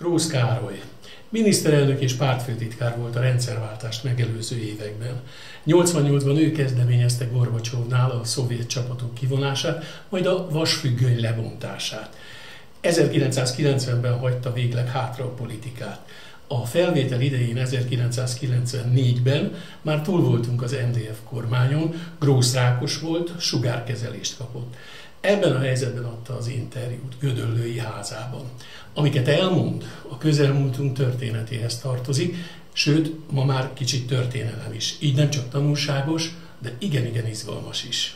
Grósz Károly. Miniszterelnök és pártfőtitkár volt a rendszerváltást megelőző években. 88-ban ő kezdeményezte Gorbacsovnál a szovjet csapatok kivonását, majd a vasfüggöny lebontását. 1990-ben hagyta végleg hátra a politikát. A felvétel idején 1994-ben már túl voltunk az MDF kormányon, Grósz Rákos volt, sugárkezelést kapott. Ebben a helyzetben adta az interjút Gödöllői házában. Amiket elmond, a közelmúltunk történetéhez tartozik, sőt, ma már kicsit történelem is. Így nem csak tanulságos, de igen-igen izgalmas is.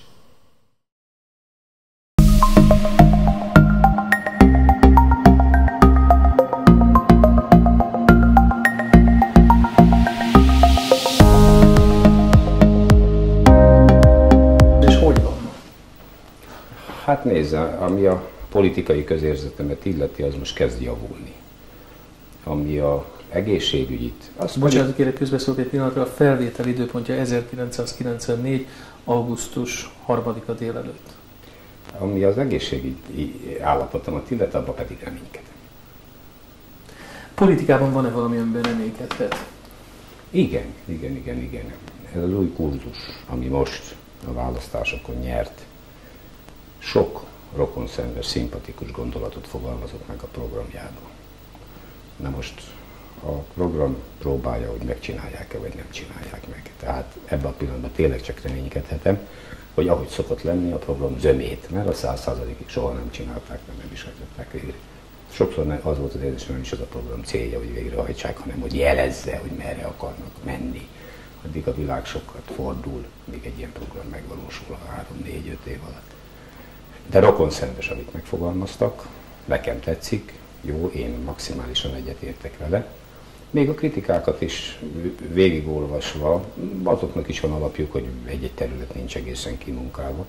Hát nézze, ami a politikai közérzetemet illeti, az most kezd javulni. Ami a egészségügyit... Azt Bocsánat, pedig... kérek közbeszólok egy pillanatra, a felvétel időpontja 1994. augusztus 3-a délelőtt. Ami az egészségügyi állapotomat illet, abba pedig reménykedem. Politikában van-e valami, amiben reménykedhet? Igen, igen, igen, igen. Ez az új kurzus, ami most a választásokon nyert, sok rokonszenves, szimpatikus gondolatot fogalmazott meg a programjában. Na most a program próbálja, hogy megcsinálják-e, vagy nem csinálják meg. Tehát ebben a pillanatban tényleg csak reménykedhetem, hogy ahogy szokott lenni a program zömét, mert a száz százalékig soha nem csinálták, mert nem is hajtották végre. Sokszor az volt az érzés, nem is az a program célja, hogy végrehajtsák, hanem hogy jelezze, hogy merre akarnak menni. Addig a világ sokat fordul, míg egy ilyen program megvalósul a 3-4-5 év alatt. De rokon szenves, amit megfogalmaztak, nekem tetszik, jó, én maximálisan egyetértek vele. Még a kritikákat is végigolvasva, azoknak is van alapjuk, hogy egy-egy terület nincs egészen kimunkálva,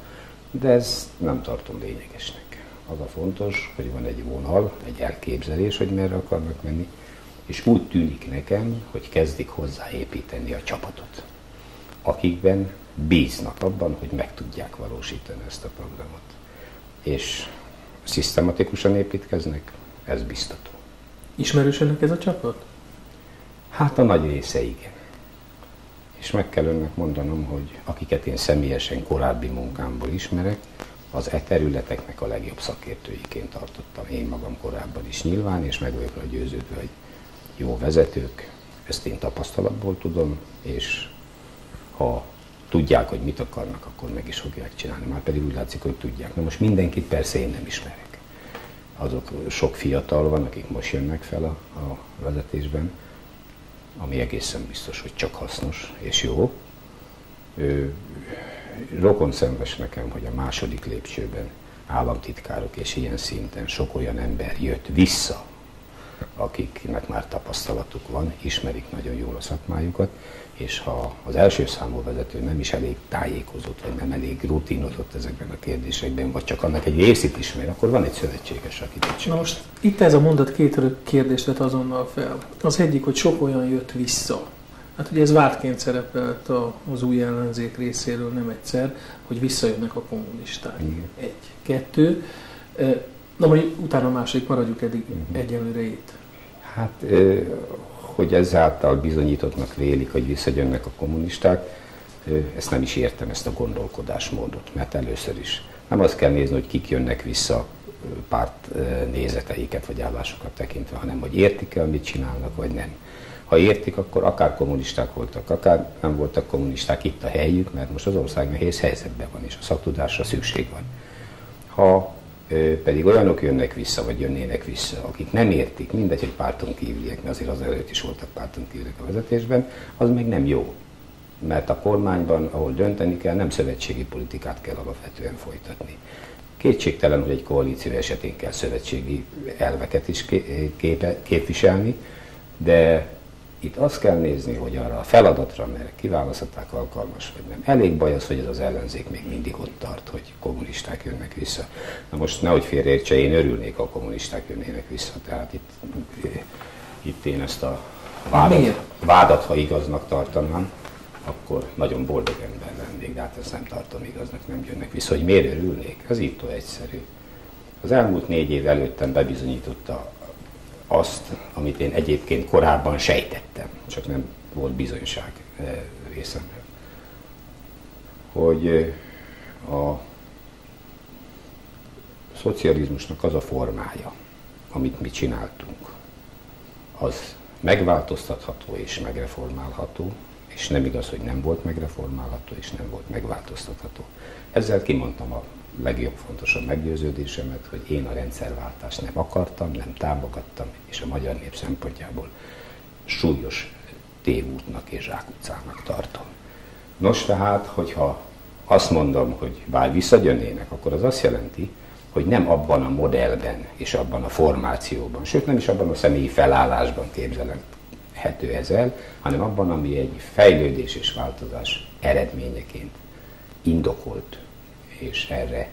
de ez nem tartom lényegesnek. Az a fontos, hogy van egy vonal, egy elképzelés, hogy merre akarnak menni, és úgy tűnik nekem, hogy kezdik hozzáépíteni a csapatot, akikben bíznak abban, hogy meg tudják valósítani ezt a programot és szisztematikusan építkeznek, ez biztató. Ismerős önnek ez a csapat? Hát a nagy része igen. És meg kell önnek mondanom, hogy akiket én személyesen korábbi munkámból ismerek, az e területeknek a legjobb szakértőiként tartottam én magam korábban is nyilván, és meg vagyok rá győződve, hogy jó vezetők, ezt én tapasztalatból tudom, és tudják, hogy mit akarnak, akkor meg is fogják csinálni. Már pedig úgy látszik, hogy tudják. Na most mindenkit persze én nem ismerek. Azok sok fiatal van, akik most jönnek fel a, a vezetésben, ami egészen biztos, hogy csak hasznos és jó. Ő, rokon szenves nekem, hogy a második lépcsőben államtitkárok és ilyen szinten sok olyan ember jött vissza, akiknek már tapasztalatuk van, ismerik nagyon jól a szakmájukat, és ha az első számú vezető nem is elég tájékozott, vagy nem elég rutinozott ezekben a kérdésekben, vagy csak annak egy részét ismer, akkor van egy szövetséges, aki segít. Na most itt ez a mondat két kérdést vett azonnal fel. Az egyik, hogy sok olyan jött vissza. Hát ugye ez vádként szerepelt az új ellenzék részéről nem egyszer, hogy visszajönnek a kommunisták. Igen. Egy. Kettő. Na majd utána a második, maradjuk eddig uh-huh. egyelőre itt. Hát hogy ezáltal bizonyítottnak vélik, hogy visszajönnek a kommunisták, ezt nem is értem, ezt a gondolkodásmódot, mert először is nem azt kell nézni, hogy kik jönnek vissza párt nézeteiket vagy állásokat tekintve, hanem hogy értik-e, mit csinálnak, vagy nem. Ha értik, akkor akár kommunisták voltak, akár nem voltak kommunisták, itt a helyük, mert most az ország nehéz helyzetben van, és a szaktudásra szükség van. Ha pedig olyanok jönnek vissza, vagy jönnének vissza, akik nem értik, mindegy, hogy párton kívüliek, mert azért az előtt is voltak párton kívüliek a vezetésben, az még nem jó. Mert a kormányban, ahol dönteni kell, nem szövetségi politikát kell alapvetően folytatni. Kétségtelen, hogy egy koalíció esetén kell szövetségi elveket is képviselni, de itt azt kell nézni, hogy arra a feladatra, mert kiválasztották alkalmas vagy nem. Elég baj az, hogy ez az ellenzék még mindig ott tart, hogy kommunisták jönnek vissza. Na most nehogy félreértse, én örülnék, ha a kommunisták jönnének vissza. Tehát itt, itt én ezt a vádat, vádat, ha igaznak tartanám, akkor nagyon boldog ember lennék, de hát ezt nem tartom igaznak, nem jönnek vissza. Hogy miért örülnék? Ez itt egyszerű. Az elmúlt négy év előttem bebizonyította azt, amit én egyébként korábban sejtettem, csak nem volt bizonyság részemről. Hogy a szocializmusnak az a formája, amit mi csináltunk, az megváltoztatható és megreformálható, és nem igaz, hogy nem volt megreformálható, és nem volt megváltoztatható. Ezzel kimondtam a legjobb, fontosabb meggyőződésemet, hogy én a rendszerváltást nem akartam, nem támogattam, és a magyar nép szempontjából súlyos tévútnak és zsákutcának tartom. Nos tehát, hogyha azt mondom, hogy bár visszajönnének, akkor az azt jelenti, hogy nem abban a modellben és abban a formációban, sőt nem is abban a személyi felállásban képzelem hető ez el, hanem abban, ami egy fejlődés és változás eredményeként indokolt, és erre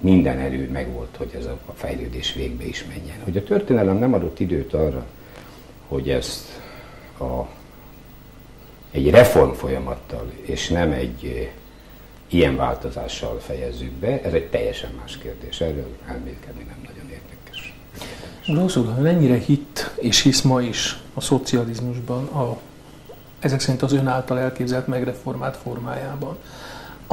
minden erő megvolt, hogy ez a fejlődés végbe is menjen. Hogy a történelem nem adott időt arra, hogy ezt a, egy reform folyamattal, és nem egy ilyen változással fejezzük be, ez egy teljesen más kérdés. Erről elmélkedni nem nagyon érdekes. Rossz úr, mennyire hitt és hisz ma is a szocializmusban, a, ezek szerint az ön által elképzelt megreformált formájában,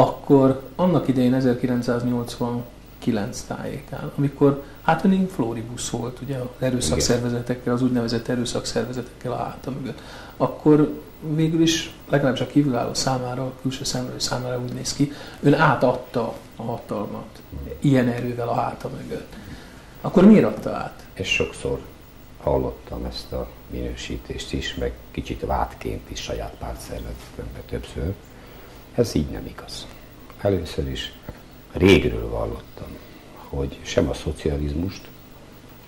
akkor annak idején 1989 tájékán, amikor hát mindig Floribus volt, ugye az erőszakszervezetekkel, az úgynevezett erőszakszervezetekkel a háta mögött, akkor végül is legalábbis a kívülálló számára, a külső szemlő számára úgy néz ki, ön átadta a hatalmat ilyen erővel a háta mögött. Akkor miért adta át? És sokszor hallottam ezt a minősítést is, meg kicsit vádként is saját pártszervezetemben többször. Ez így nem igaz. Először is régről vallottam, hogy sem a szocializmust,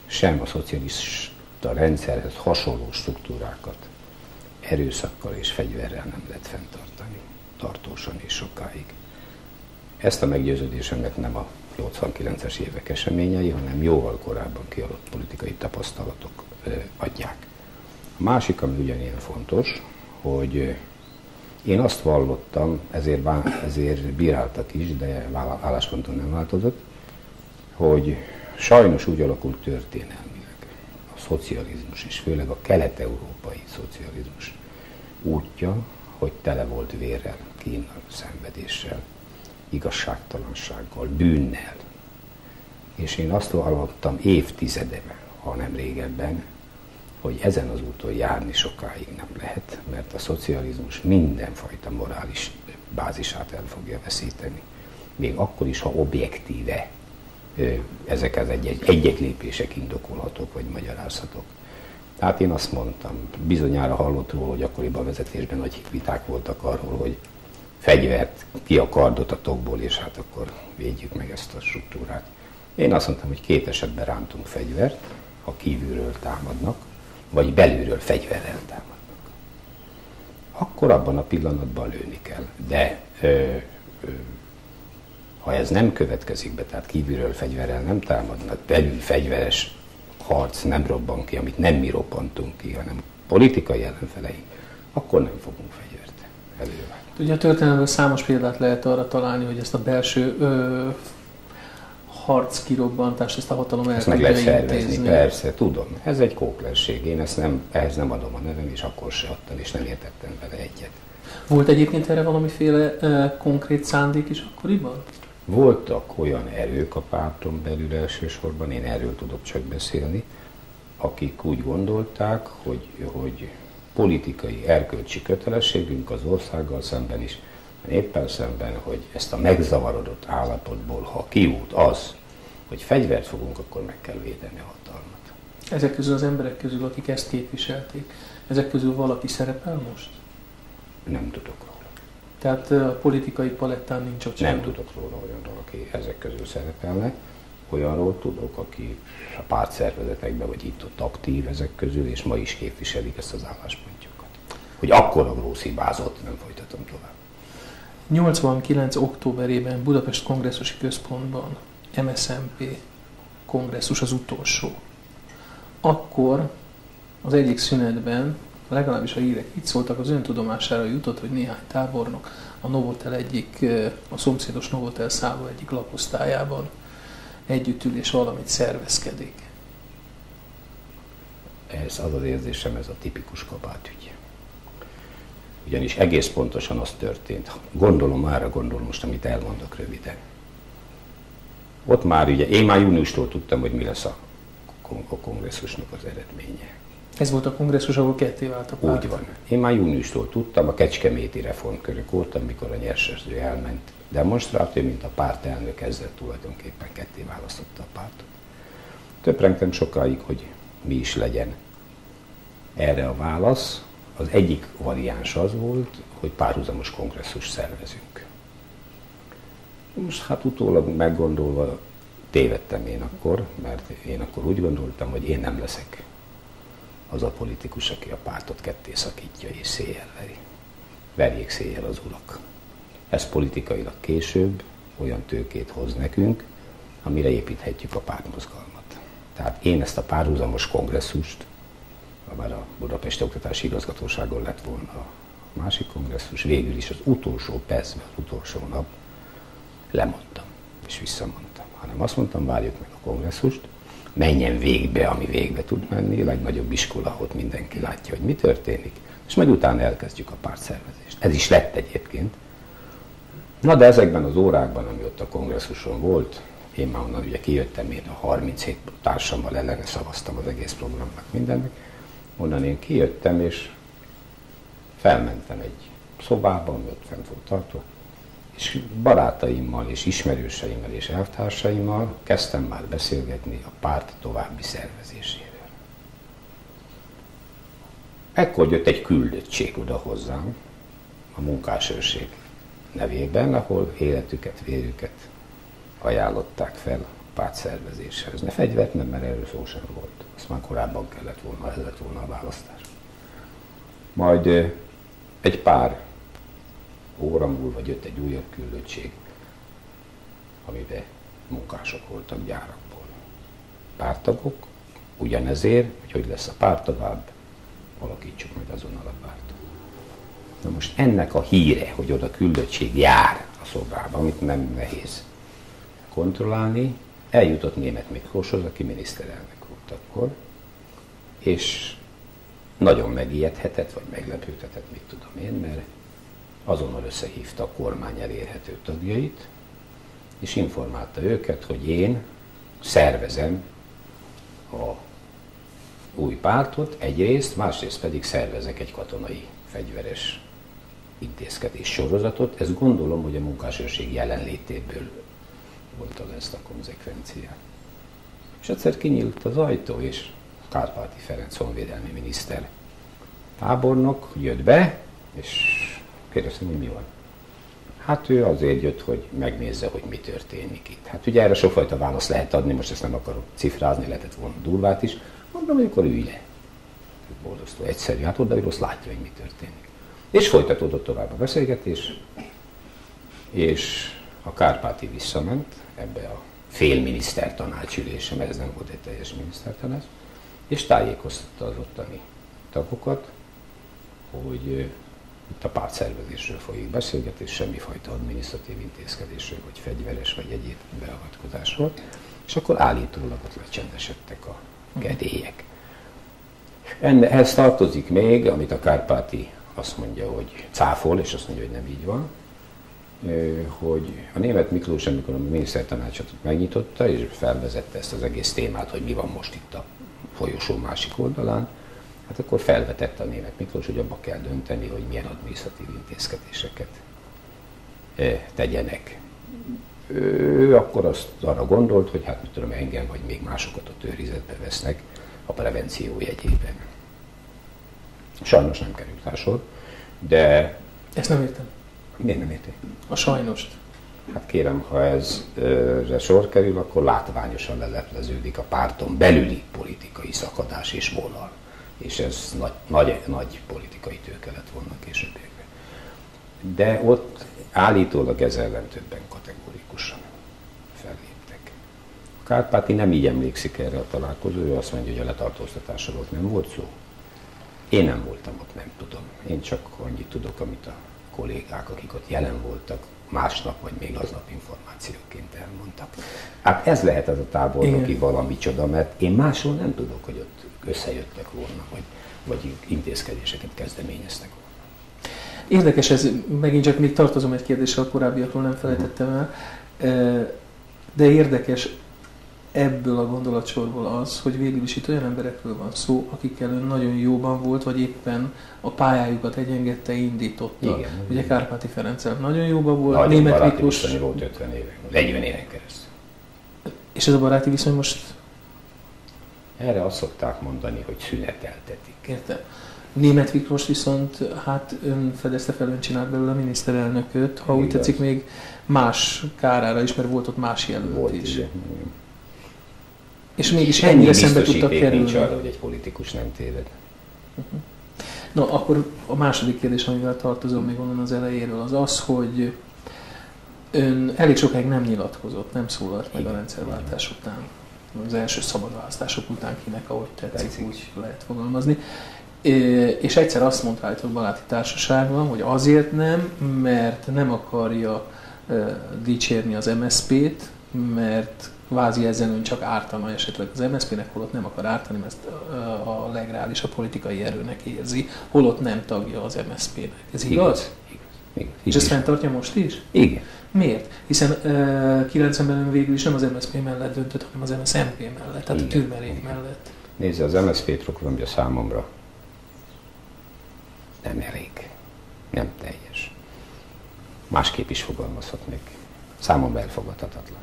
sem a szocialista rendszerhez hasonló struktúrákat erőszakkal és fegyverrel nem lehet fenntartani tartósan és sokáig. Ezt a meggyőződésemet nem a 89-es évek eseményei, hanem jóval korábban kiadott politikai tapasztalatok adják. A másik, ami ugyanilyen fontos, hogy én azt vallottam, ezért, ezért bíráltak is, de állásponton nem változott, hogy sajnos úgy alakult történelmileg a szocializmus, és főleg a kelet-európai szocializmus útja, hogy tele volt vérrel, kínnal, szenvedéssel, igazságtalansággal, bűnnel. És én azt hallottam évtizedebe, ha nem régebben, hogy ezen az úton járni sokáig nem lehet, mert a szocializmus mindenfajta morális bázisát el fogja veszíteni. Még akkor is, ha objektíve ezek az egy-egy, lépések indokolhatók vagy magyarázhatók. Tehát én azt mondtam, bizonyára hallott róla, hogy akkoriban a vezetésben nagy viták voltak arról, hogy fegyvert ki a kardot a tokból, és hát akkor védjük meg ezt a struktúrát. Én azt mondtam, hogy két esetben rántunk fegyvert, ha kívülről támadnak, vagy belülről fegyverrel támadnak. Akkor abban a pillanatban lőni kell. De ö, ö, ha ez nem következik be, tehát kívülről fegyverrel nem támadnak, belül fegyveres harc nem robban ki, amit nem mi robbantunk ki, hanem politikai ellenfelei, akkor nem fogunk fegyvert elővágni. Ugye a történelemben számos példát lehet arra találni, hogy ezt a belső ö, harc kirobbantást, ezt a hatalom el meg lehet szervezni, persze, tudom. Ez egy kóklenség. Én ezt nem, ehhez nem adom a nevem, és akkor se adtam, és nem értettem vele egyet. Volt egyébként erre valamiféle uh, konkrét szándék is akkoriban? Voltak olyan erők a párton belül elsősorban, én erről tudok csak beszélni, akik úgy gondolták, hogy, hogy politikai erkölcsi kötelességünk az országgal szemben is, éppen szemben, hogy ezt a megzavarodott állapotból, ha kiút az, hogy fegyvert fogunk, akkor meg kell védeni a hatalmat. Ezek közül az emberek közül, akik ezt képviselték, ezek közül valaki szerepel most? Nem tudok róla. Tehát a politikai palettán nincs ott Nem tudok róla olyanról, aki ezek közül szerepelne. Olyanról tudok, aki a pártszervezetekben vagy itt ott aktív ezek közül, és ma is képviselik ezt az álláspontjukat. Hogy akkor a Grósz hibázott, nem folytatom tovább. 89. októberében Budapest Kongresszusi Központban MSZMP kongresszus az utolsó. Akkor az egyik szünetben, legalábbis a hírek így szóltak, az öntudomására jutott, hogy néhány tábornok a Novotel egyik, a szomszédos Novotel szálló egyik lakosztályában együttülés valamit szervezkedik. ez az az érzésem, ez a tipikus kabátügy. Ugyanis egész pontosan az történt. Gondolom, már gondolom most, amit elmondok röviden. Ott már ugye, én már júniustól tudtam, hogy mi lesz a, a kongresszusnak az eredménye. Ez volt a kongresszus, ahol ketté vált a párt. Úgy van. Én már júniustól tudtam, a kecskeméti reformkörök volt, amikor a nyersesdő elment demonstrálta, mint a pártelnök ezzel tulajdonképpen ketté választotta a pártot. Töprengtem sokáig, hogy mi is legyen erre a válasz. Az egyik variáns az volt, hogy párhuzamos kongresszus szervezünk. Most hát utólag meggondolva tévedtem én akkor, mert én akkor úgy gondoltam, hogy én nem leszek az a politikus, aki a pártot ketté szakítja és széjjel veri. Verjék széjjel az urak. Ez politikailag később olyan tőkét hoz nekünk, amire építhetjük a pártmozgalmat. Tehát én ezt a párhuzamos kongresszust, bár a Budapesti Oktatási Igazgatóságon lett volna a másik kongresszus, végül is az utolsó percben, az utolsó nap lemondtam, és visszamondtam. Hanem azt mondtam, várjuk meg a kongresszust, menjen végbe, ami végbe tud menni, a legnagyobb iskola, ott mindenki látja, hogy mi történik, és majd utána elkezdjük a pártszervezést. Ez is lett egyébként. Na de ezekben az órákban, ami ott a kongresszuson volt, én már onnan ugye kijöttem, én a 37 társammal ellene szavaztam az egész programnak mindennek, onnan én kijöttem, és felmentem egy szobába, ami ott fent volt tartva, és barátaimmal, és ismerőseimmel, és elvtársaimmal kezdtem már beszélgetni a párt további szervezéséről. Ekkor jött egy küldöttség oda hozzám, a munkásőrség nevében, ahol életüket, vérüket ajánlották fel a pártszervezéshez. Ne fegyvert nem, mert erről szó sem volt. Azt már korábban kellett volna, ez lett volna a választás. Majd egy pár óra múlva jött egy újabb küldöttség, amiben munkások voltak gyárakból. Pártagok, ugyanezért, hogy hogy lesz a párt tovább, alakítsuk majd azonnal a pártot. Na most ennek a híre, hogy oda küldöttség jár a szobába, amit nem nehéz kontrollálni, eljutott német Miklóshoz, aki miniszterelnök akkor, és nagyon megijedhetett, vagy meglepődhetett, mit tudom én, mert azonnal összehívta a kormány elérhető tagjait, és informálta őket, hogy én szervezem a új pártot egyrészt, másrészt pedig szervezek egy katonai fegyveres intézkedés sorozatot. Ezt gondolom, hogy a munkásőrség jelenlétéből mondta le ezt a konzekvenciát. És egyszer kinyílt az ajtó, és Kárpáti Ferenc honvédelmi miniszter tábornok jött be, és kérdeztem, hogy mi van. Hát ő azért jött, hogy megnézze, hogy mi történik itt. Hát ugye erre sokfajta választ lehet adni, most ezt nem akarok cifrázni, lehetett volna durvát is. Mondom, hogy akkor ülj le. Borzasztó egyszerű, hát odaíró, látja, hogy mi történik. És folytatódott tovább a beszélgetés, és a Kárpáti visszament ebbe a félminiszter tanácsülése, mert ez nem volt egy teljes minisztertanács, és tájékoztatta az ottani tagokat, hogy itt a pártszervezésről folyik beszélgetés, semmifajta adminisztratív intézkedésről, vagy fegyveres, vagy egyéb beavatkozásról, és akkor állítólag ott lecsendesedtek a kedélyek. Ehhez tartozik még, amit a Kárpáti azt mondja, hogy cáfol, és azt mondja, hogy nem így van, hogy a német Miklós, amikor a minisztertanácsot megnyitotta, és felvezette ezt az egész témát, hogy mi van most itt a folyosó másik oldalán, hát akkor felvetette a német Miklós, hogy abba kell dönteni, hogy milyen adminisztratív intézkedéseket tegyenek. Ő akkor azt arra gondolt, hogy hát mit tudom, engem vagy még másokat a őrizetbe vesznek a prevenció jegyében. Sajnos nem került sor, de... Ezt nem értem. Miért nem érti? A sajnost. Hát kérem, ha ez ö, sor kerül, akkor látványosan lelepleződik a párton belüli politikai szakadás és vonal. És ez nagy, nagy, nagy politikai tőke lett volna későbbiekben. De ott állítólag ez ellen többen kategórikusan felléptek. A Kárpáti nem így emlékszik erre a találkozóra, ő azt mondja, hogy a letartóztatásról nem volt szó. Én nem voltam ott, nem tudom. Én csak annyit tudok, amit a kollégák, akik ott jelen voltak, másnap vagy még aznap információként elmondtak. Hát ez lehet az a tábornoki valami csoda, mert én máshol nem tudok, hogy ott összejöttek volna, vagy, vagy intézkedéseket kezdeményeztek volna. Érdekes ez, megint csak még tartozom egy kérdéssel, a korábbiakról nem felejtettem el, de érdekes ebből a gondolatsorból az, hogy végül is itt olyan emberekről van szó, akikkel ön nagyon jóban volt, vagy éppen a pályájukat egyengedte, indította. Igen, Ugye Kárpáti Ferenccel nagyon jóban volt, nagyon Német Miklós... volt 50 éve, 40 éven keresztül. És ez a baráti viszony most? Erre azt szokták mondani, hogy szüneteltetik. Értem. Német Miklós viszont, hát ön fedezte fel, ön csinált belőle a miniszterelnököt, ha úgy tetszik még más kárára is, mert volt ott más jelölt volt, is. Igen. És mégis ennyire szembe tudtak kerülni. nincs arra, hogy egy politikus nem téved. Uh-huh. No, akkor a második kérdés, amivel tartozom még onnan az elejéről, az az, hogy ön elég sokáig nem nyilatkozott, nem szólalt meg a rendszerváltás után. Az első szabad választások után kinek, ahogy tetszik, tetszik. úgy lehet fogalmazni. És egyszer azt mondta a Baláti Társaságban, hogy azért nem, mert nem akarja dicsérni az MSZP-t, mert kvázi ezen ön csak ártana esetleg az MSZP-nek, holott nem akar ártani, mert a legreálisabb politikai erőnek érzi, holott nem tagja az MSZP-nek. Ez igaz? igaz? igaz. És ezt fenntartja most is? Igen. Miért? Hiszen uh, 90-ben végül is nem az MSZP mellett döntött, hanem az MSZMP mellett, tehát Igen. a tűrmerék mellett. Nézze, az MSZP programja számomra nem elég, nem teljes. Másképp is fogalmazhatnék. Számomra elfogadhatatlan.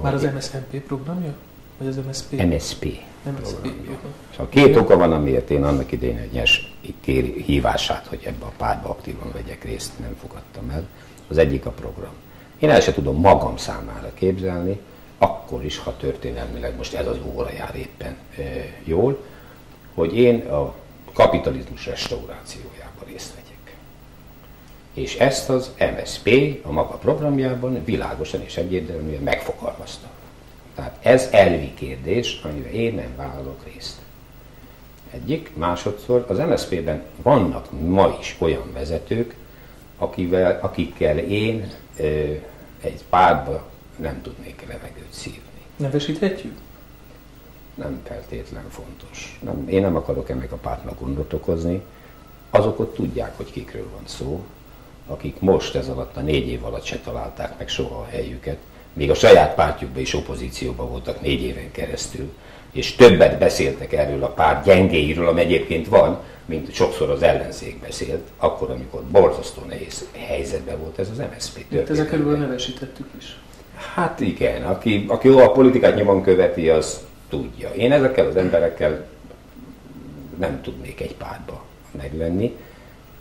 Már az MSZNP programja? Vagy az MSZP? MSZP. MSZP. Szóval két oka van, amiért én annak idején egy nyers hívását, hogy ebbe a pártba aktívan vegyek részt, nem fogadtam el. Az egyik a program. Én el sem tudom magam számára képzelni, akkor is, ha történelmileg most ez az óra jár éppen e, jól, hogy én a kapitalizmus restaurációjában részt vegyek. És ezt az MSP a maga programjában világosan és egyértelműen megfogalmazta. Tehát ez elvi kérdés, amivel én nem vállalok részt. Egyik, másodszor az MSZP-ben vannak ma is olyan vezetők, akivel, akikkel én ö, egy párba nem tudnék levegőt szívni. Nevesíthetjük? nem feltétlen fontos. Nem, én nem akarok ennek a pártnak gondot okozni. Azok ott tudják, hogy kikről van szó, akik most ez alatt a négy év alatt se találták meg soha a helyüket, még a saját pártjukban is opozícióban voltak négy éven keresztül, és többet beszéltek erről a párt gyengéiről, ami egyébként van, mint sokszor az ellenzék beszélt, akkor, amikor borzasztó nehéz helyzetben volt ez az MSZP. Ezek ezzel körülbelül nevesítettük is. Hát igen, aki, aki a politikát nyomon követi, az tudja. Én ezekkel az emberekkel nem tudnék egy pártba meglenni,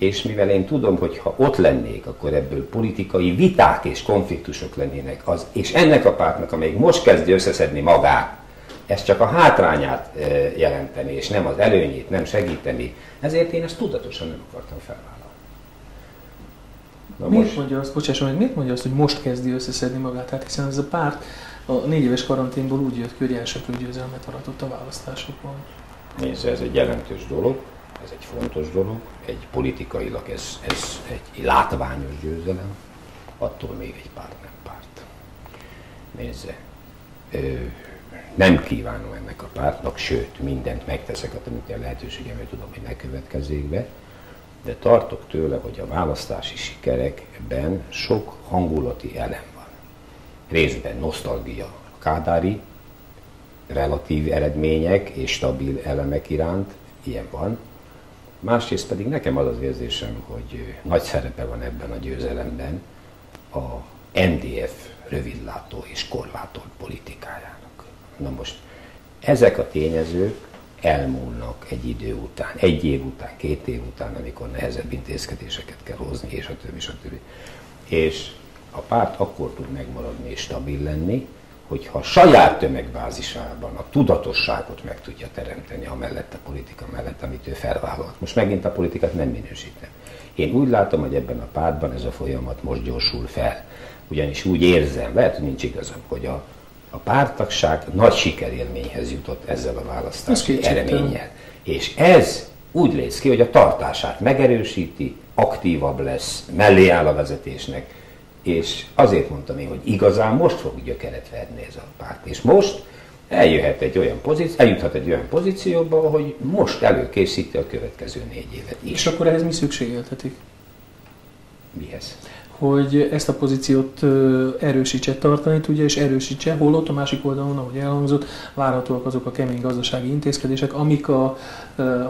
és mivel én tudom, hogy ha ott lennék, akkor ebből politikai viták és konfliktusok lennének, az, és ennek a pártnak, amelyik most kezdi összeszedni magát, ez csak a hátrányát jelenteni, és nem az előnyét, nem segíteni, ezért én ezt tudatosan nem akartam felvállalni. Na miért most... mondja azt, bocsásson meg, miért mondja azt, hogy most kezdi összeszedni magát? Hát hiszen ez a párt a négy éves karanténból úgy jött ki, hogy elsőprő győzelmet aratott a választásokon. Nézze, ez egy jelentős dolog, ez egy fontos dolog, egy politikailag ez, ez egy látványos győzelem, attól még egy párt nem párt. Nézze, ö, nem kívánom ennek a pártnak, sőt, mindent megteszek, amit a lehetőségemre tudom, hogy ne következzék be, de tartok tőle, hogy a választási sikerekben sok hangulati elem részben nosztalgia kádári relatív eredmények és stabil elemek iránt, ilyen van. Másrészt pedig nekem az az érzésem, hogy nagy szerepe van ebben a győzelemben a MDF rövidlátó és korlátolt politikájának. Na most ezek a tényezők elmúlnak egy idő után, egy év után, két év után, amikor nehezebb intézkedéseket kell hozni, és a többi, és a többi. És a párt akkor tud megmaradni és stabil lenni, hogyha a saját tömegbázisában a tudatosságot meg tudja teremteni amellett a politika mellett, amit ő felvállalt. Most megint a politikát nem minősítem. Én úgy látom, hogy ebben a pártban ez a folyamat most gyorsul fel. Ugyanis úgy érzem, lehet, hogy nincs igazam, hogy a, a pártagság nagy sikerélményhez jutott ezzel a választási eredménnyel. És ez úgy néz ki, hogy a tartását megerősíti, aktívabb lesz, mellé áll a vezetésnek, és azért mondtam én, hogy igazán most fog gyökeret verni ez a párt. És most eljöhet egy olyan pozíció, eljuthat egy olyan pozícióba, hogy most előkészíti a következő négy évet is. És akkor ehhez mi szükségeltetik? Mihez? hogy ezt a pozíciót erősítse, tartani tudja, és erősítse, holott a másik oldalon, ahogy elhangzott, várhatóak azok a kemény gazdasági intézkedések, amik a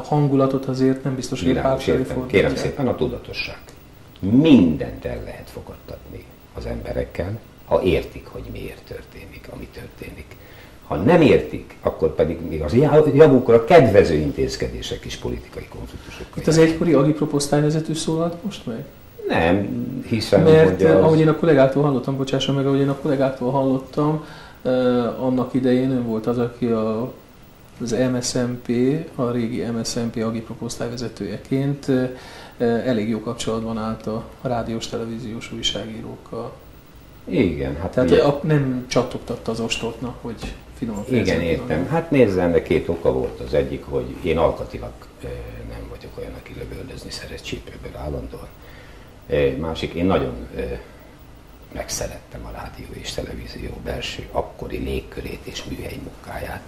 hangulatot azért nem biztos, hogy párt felé Kérem szépen, a tudatosság. Mindent el lehet fogadtatni az emberekkel, ha értik, hogy miért történik, ami történik. Ha nem értik, akkor pedig még az javukra kedvező intézkedések is politikai konfliktusok. Itt az egykori agiproposztályvezető szólalt most meg? Nem, hiszem, Mert hogy az... ahogy én a kollégától hallottam, bocsásson meg, ahogy én a kollégától hallottam, eh, annak idején ön volt az, aki a, az MSMP, a régi MSMP agiproposztályvezetőjeként eh, elég jó kapcsolatban állt a rádiós, televíziós újságírókkal. Igen, hát Tehát ugye... nem csattogtatta az ostotnak, hogy finoman Igen, értem. Hát nézze, ennek két oka volt. Az egyik, hogy én alkatilag nem vagyok olyan, aki lövöldözni szeret csípőből állandóan. Másik, én nagyon megszerettem a rádió és televízió belső akkori légkörét és műhely munkáját.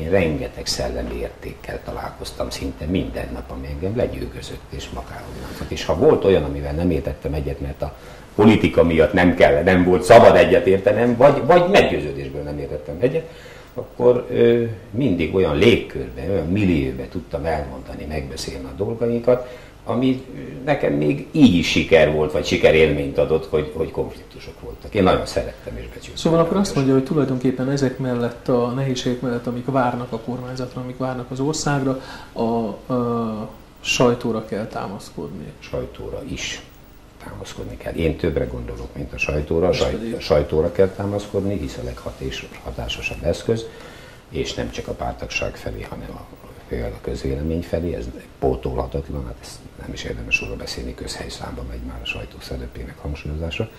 Én rengeteg szellemi értékkel találkoztam szinte minden nap, ami engem legyőgözött és magához És ha volt olyan, amivel nem értettem egyet, mert a politika miatt nem kell, nem volt szabad egyet értenem, vagy, vagy meggyőződésből nem értettem egyet, akkor ö, mindig olyan légkörben, olyan millióben tudtam elmondani, megbeszélni a dolgainkat, ami nekem még így is siker volt, vagy sikerélményt adott, hogy, hogy konfliktusok voltak. Én nagyon szerettem és becsültem. Szóval akkor azt mondja, hogy tulajdonképpen ezek mellett, a nehézségek mellett, amik várnak a kormányzatra, amik várnak az országra, a, a sajtóra kell támaszkodni. Sajtóra is támaszkodni kell. Én többre gondolok, mint a sajtóra. A sajt, sajtóra kell támaszkodni, hisz a leghatásosabb eszköz, és nem csak a pártagság felé, hanem a például a közvélemény felé, ez pótolhatatlan, hát ezt nem is érdemes róla beszélni, közhelyszámban megy már a sajtó szerepének hangsúlyozása,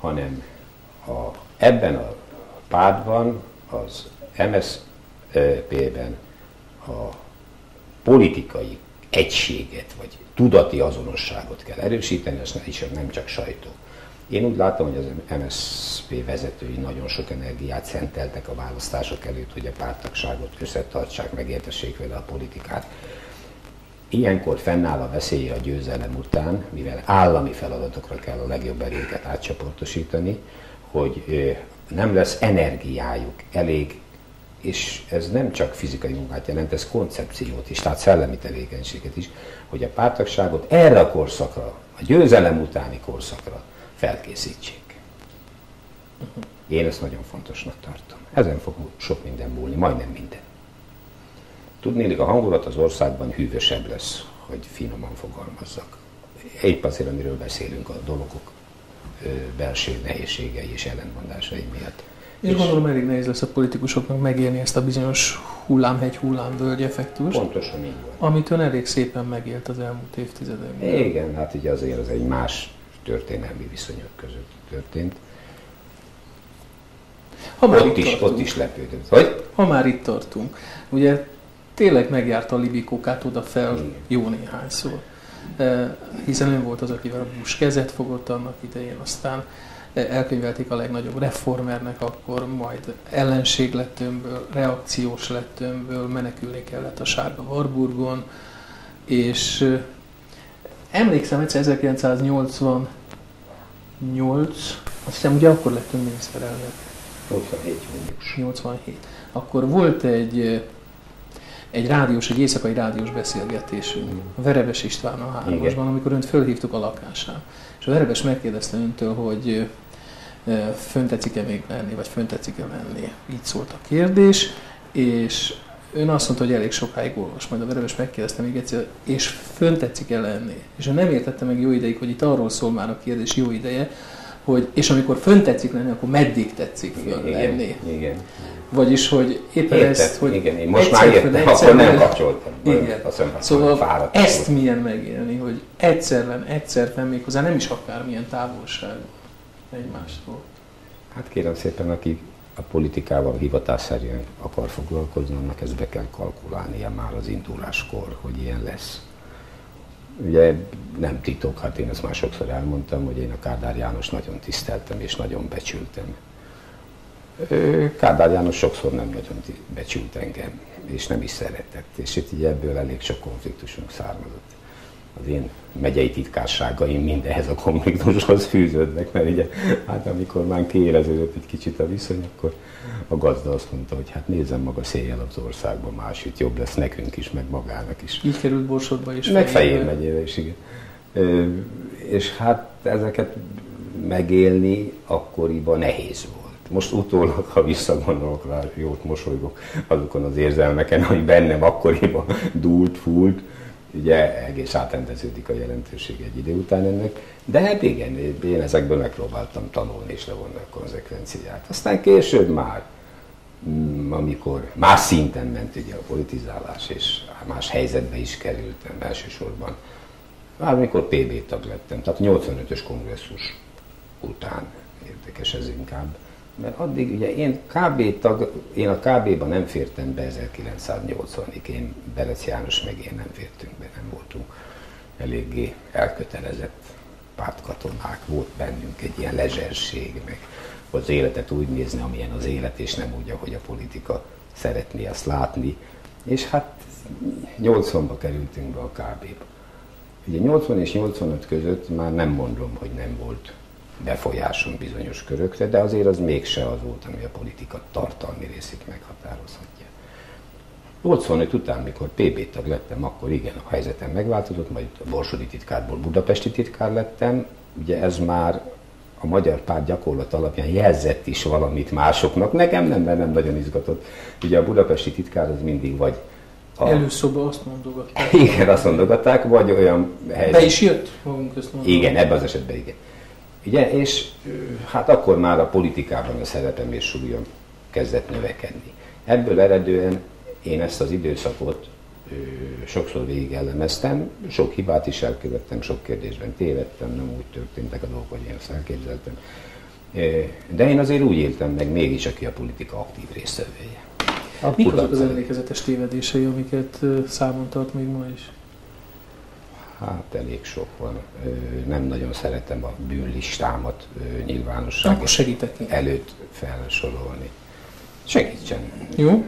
hanem a, ebben a pártban, az MSZP-ben a politikai egységet, vagy tudati azonosságot kell erősíteni, is nem csak sajtó. Én úgy látom, hogy az MSZP vezetői nagyon sok energiát szenteltek a választások előtt, hogy a pártagságot összetartsák, megértessék vele a politikát. Ilyenkor fennáll a veszélye a győzelem után, mivel állami feladatokra kell a legjobb erőket átcsoportosítani, hogy nem lesz energiájuk elég, és ez nem csak fizikai munkát jelent, ez koncepciót is, tehát szellemi tevékenységet is, hogy a pártagságot erre a korszakra, a győzelem utáni korszakra felkészítsék. Én ezt nagyon fontosnak tartom. Ezen fog sok minden múlni, majdnem minden. Tudnélik, a hangulat az országban hűvösebb lesz, hogy finoman fogalmazzak. Épp azért, amiről beszélünk, a dolgok belső nehézségei és ellentmondásai miatt. Én és gondolom elég nehéz lesz a politikusoknak megélni ezt a bizonyos hullámhegy, hullámvölgy effektust. Pontosan így van. Amit ön elég szépen megélt az elmúlt évtizedekben. Igen, hát ugye azért az egy más történelmi viszonyok között történt. Ha már ott, is, ott is lepődött. Hogy? Ha már itt tartunk. Ugye tényleg megjárta a libikókát oda fel Igen. jó néhányszor. E, hiszen ön volt az, akivel a Bush kezet fogott annak idején, aztán elkönyvelték a legnagyobb reformernek, akkor majd ellenség lett önből, reakciós lett önből, menekülni kellett a sárga Warburgon, és Emlékszem egyszer 1988, azt hiszem ugye akkor lettünk miniszterelnök. 87 87. Akkor volt egy egy rádiós, egy éjszakai rádiós beszélgetésünk, mm. a Verebes István a hármasban, amikor önt fölhívtuk a lakásán. És a Verebes megkérdezte öntől, hogy föntetszik-e még lenni, vagy föntetszik-e lenni. Így szólt a kérdés, és ön azt mondta, hogy elég sokáig olvas, majd a vereves megkérdezte még egyszer, és fönn tetszik el lenni. És ő nem értette meg jó ideig, hogy itt arról szól már a kérdés jó ideje, hogy, és amikor fönn tetszik lenni, akkor meddig tetszik fönn igen, lenni. Igen. Vagyis, hogy éppen Érted, ezt, hogy igen, én most már értem, akkor nem kapcsoltam. Igen. Szóval ezt milyen megélni, hogy egyszer len, egyszer fenn, méghozzá nem is akármilyen távolság egymástól. Hát kérem szépen, aki a politikával hivatásszerűen akar foglalkozni, annak ezt be kell kalkulálnia már az induláskor, hogy ilyen lesz. Ugye nem titok, hát én ezt már sokszor elmondtam, hogy én a Kádár János nagyon tiszteltem és nagyon becsültem. Kádár János sokszor nem nagyon becsült engem, és nem is szeretett, és itt így ebből elég sok konfliktusunk származott az én megyei titkárságaim mindehez a konfliktushoz fűződnek, mert ugye, hát amikor már kiéleződött egy kicsit a viszony, akkor a gazda azt mondta, hogy hát nézzem maga széjjel az országban, másütt jobb lesz nekünk is, meg magának is. Így került Borsodba is. Meg Fejér megyébe is, igen. És hát ezeket megélni akkoriban nehéz volt. Most utólag, ha visszagondolok rá, jót mosolygok azokon az érzelmeken, ami bennem akkoriban dúlt, fúlt, ugye egész átrendeződik a jelentőség egy idő után ennek. De hát igen, én ezekből megpróbáltam tanulni és levonni a konzekvenciát. Aztán később már, mm, amikor más szinten ment ugye a politizálás, és más helyzetbe is kerültem elsősorban, már amikor PB tag lettem, tehát 85-ös kongresszus után, érdekes ez inkább, mert addig ugye én KB tag, én a KB-ba nem fértem be 1980-ig, én Berec János meg én nem fértünk be, nem voltunk eléggé elkötelezett pártkatonák, volt bennünk egy ilyen lezserség, meg az életet úgy nézni, amilyen az élet, és nem úgy, ahogy a politika szeretné azt látni. És hát 80-ba kerültünk be a KB-ba. Ugye 80 és 85 között már nem mondom, hogy nem volt befolyáson bizonyos körökre, de azért az mégse az volt, ami a politika tartalmi részét meghatározhatja. 85 után, mikor PB tag lettem, akkor igen, a helyzetem megváltozott, majd a Borsodi titkárból budapesti titkár lettem. Ugye ez már a magyar párt gyakorlat alapján jelzett is valamit másoknak. Nekem nem, mert nem nagyon izgatott. Ugye a budapesti titkár az mindig vagy a... Előszoba azt mondogatták. Igen, azt mondogatták, vagy olyan helyzet. Be is jött magunk ezt Igen, ebben az esetben igen. Ugye, és hát akkor már a politikában a szerepem és súlyom kezdett növekedni. Ebből eredően én ezt az időszakot ö, sokszor végig elemeztem, sok hibát is elkövettem, sok kérdésben tévedtem, nem úgy történtek a dolgok, hogy én ezt elképzeltem. De én azért úgy éltem meg mégis, aki a politika aktív résztvevője. Mik azok az emlékezetes tévedései, amiket számon tart még ma is? Hát elég sok van. Nem nagyon szeretem a bűnlistámat nyilvánosság előtt felsorolni. Segítsen. Jó.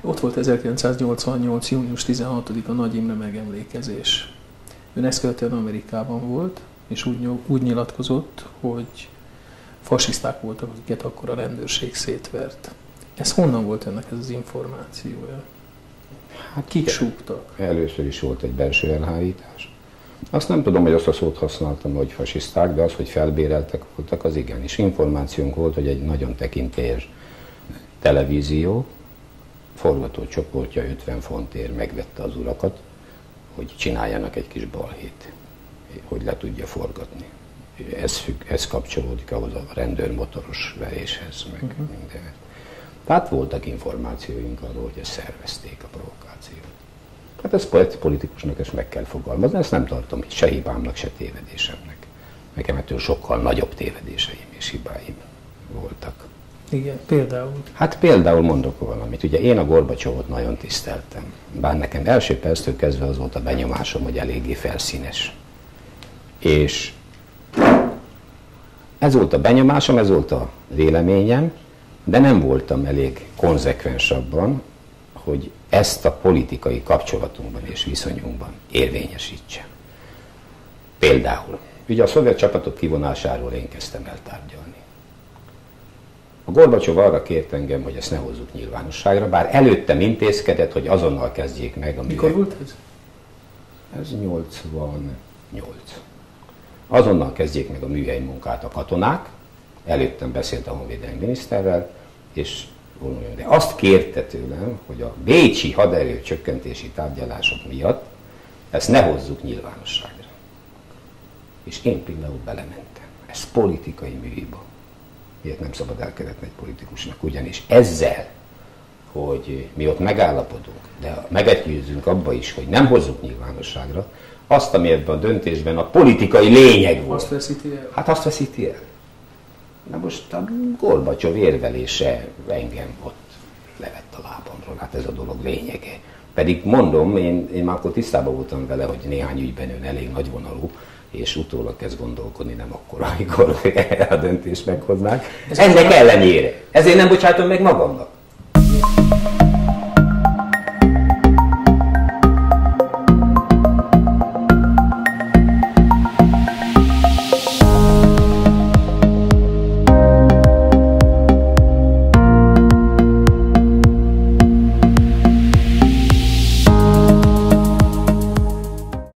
Ott volt 1988. június 16-a Nagy Imre megemlékezés. Ön ezt követően Amerikában volt, és úgy, úgy nyilatkozott, hogy fasiszták voltak, akiket akkor a rendőrség szétvert. Ez honnan volt ennek ez az információja? Hát kik súgtak? Először is volt egy belső elhárítás. Azt nem tudom, hogy azt a szót használtam, hogy fasiszták, de az, hogy felbéreltek voltak, az igen. És információnk volt, hogy egy nagyon tekintélyes televízió, forgatócsoportja 50 fontért megvette az urakat, hogy csináljanak egy kis balhét, hogy le tudja forgatni. Ez, függ, ez kapcsolódik ahhoz a rendőrmotoros veréshez, meg uh-huh. minden. Tehát voltak információink arról, hogy ezt szervezték a provokációt. Hát ez politikusnak ezt meg kell fogalmazni, ezt nem tartom se hibámnak, se tévedésemnek. Nekem ettől sokkal nagyobb tévedéseim és hibáim voltak. Igen, például? Hát például mondok valamit. Ugye én a Gorbacsovot nagyon tiszteltem. Bár nekem első perctől kezdve az volt a benyomásom, hogy eléggé felszínes. És ez volt a benyomásom, ez volt a véleményem, de nem voltam elég konzekvens abban, hogy ezt a politikai kapcsolatunkban és viszonyunkban érvényesítse. Például, ugye a szovjet csapatok kivonásáról én kezdtem el tárgyalni. A Gorbacsov arra kért engem, hogy ezt ne hozzuk nyilvánosságra, bár előttem intézkedett, hogy azonnal kezdjék meg a Mikor volt ez? Ez 88. Azonnal kezdjék meg a műhely munkát a katonák, előttem beszélt a honvédelmi miniszterrel, és vonuljon. De azt kérte tőlem, hogy a bécsi haderő csökkentési tárgyalások miatt ezt ne hozzuk nyilvánosságra. És én például belementem. Ez politikai műhiba. Ilyet nem szabad elkövetni egy politikusnak. Ugyanis ezzel, hogy mi ott megállapodunk, de megegyőzünk abba is, hogy nem hozzuk nyilvánosságra, azt, ami ebben a döntésben a politikai lényeg volt. Azt veszíti el? Hát azt veszíti el. Na most a Gorbacsov érvelése engem ott levett a lábamról, hát ez a dolog lényege. Pedig mondom, én, én már akkor tisztában voltam vele, hogy néhány ügyben ön elég nagyvonalú, és utólag kezd gondolkodni, nem akkor, amikor a döntést meghoznák. Ennek ellenére. Ezért nem bocsátom meg magamnak.